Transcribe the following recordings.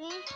What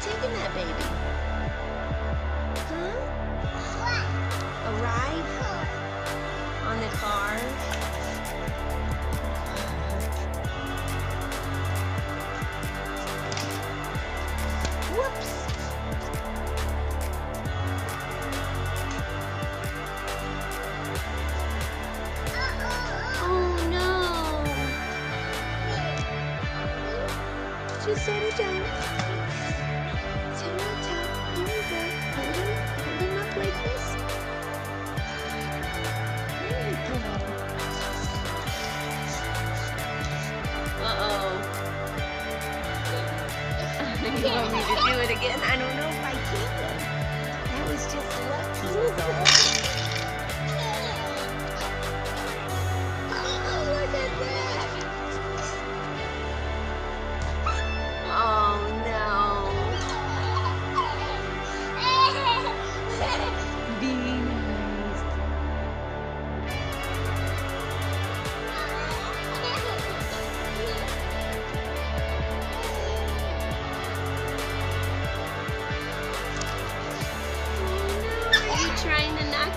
taking that baby? Huh? A ride on the car? Whoops. Oh no. Just set down. You want me to do it again? I don't know if I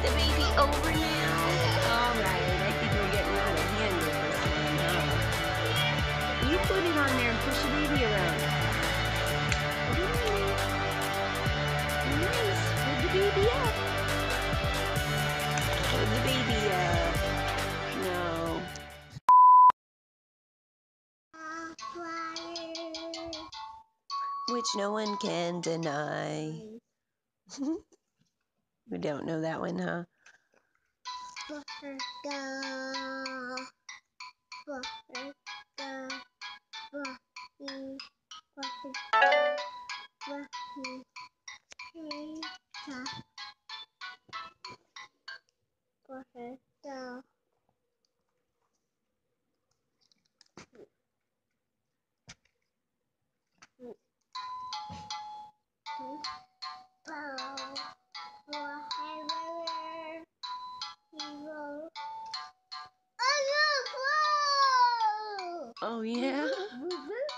the baby over now? Alright, I think we're getting out of hand with this one now. You put it on there and push the baby around. Put it on there. Nice. Hold the baby up. Hold the baby up. No. Which no one can deny. we don't know that one, huh? Oh yeah.